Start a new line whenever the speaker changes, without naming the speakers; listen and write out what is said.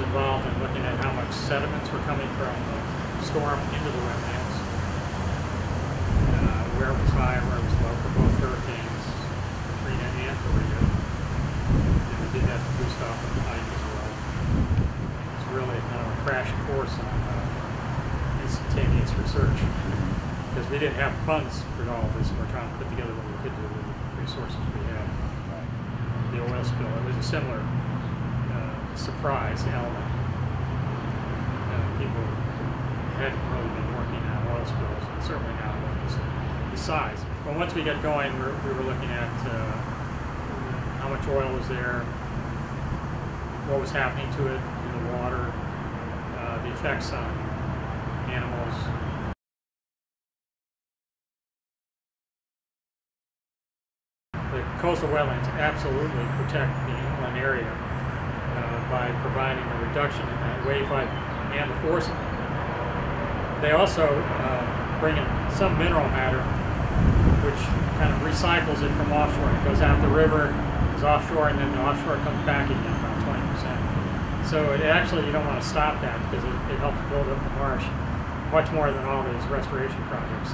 involved in looking at how much sediments were coming from the storm into the wetlands, uh, where it was high, where it was low for both hurricanes, Katrina and Rita. And we did that to Gustav the Ike as well. It's really kind of a crash course on uh, instantaneous research because we didn't have funds for all of this. and We're trying to put together what we could do with the resources we had. The oil spill, it was a similar surprise element. People hadn't really been working on oil spills, and certainly not this, this size. But once we got going, we were, we were looking at uh, how much oil was there, what was happening to it in the water, uh, the effects on animals, The coastal wetlands absolutely protect the inland area by providing a reduction in that wave height and the force. They also uh, bring in some mineral matter, which kind of recycles it from offshore. It goes out the river, goes offshore, and then the offshore comes back again about 20%. So it actually, you don't want to stop that because it, it helps build up the marsh much more than all these restoration projects.